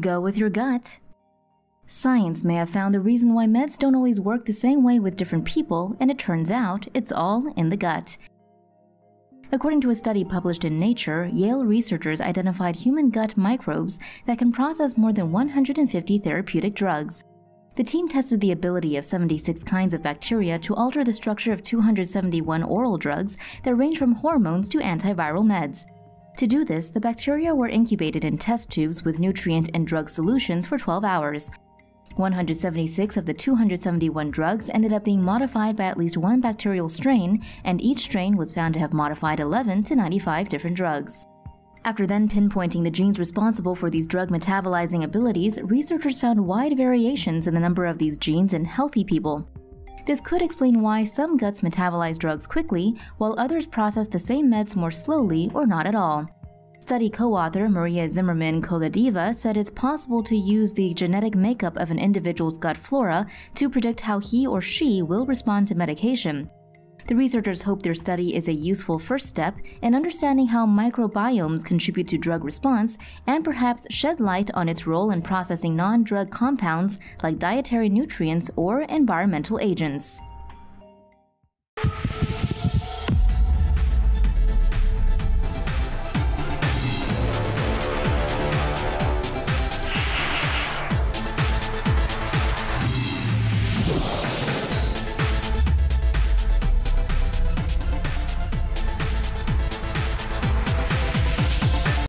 Go with your gut. Science may have found the reason why meds don't always work the same way with different people, and it turns out it's all in the gut. According to a study published in Nature, Yale researchers identified human gut microbes that can process more than 150 therapeutic drugs. The team tested the ability of 76 kinds of bacteria to alter the structure of 271 oral drugs that range from hormones to antiviral meds. To do this, the bacteria were incubated in test tubes with nutrient and drug solutions for 12 hours. 176 of the 271 drugs ended up being modified by at least one bacterial strain, and each strain was found to have modified 11 to 95 different drugs. After then pinpointing the genes responsible for these drug metabolizing abilities, researchers found wide variations in the number of these genes in healthy people. This could explain why some guts metabolize drugs quickly, while others process the same meds more slowly or not at all. Study co-author Maria Zimmermann Kogadeeva said it's possible to use the genetic makeup of an individual's gut flora to predict how he or she will respond to medication. The researchers hope their study is a useful first step in understanding how microbiomes contribute to drug response and perhaps shed light on its role in processing non drug compounds like dietary nutrients or environmental agents.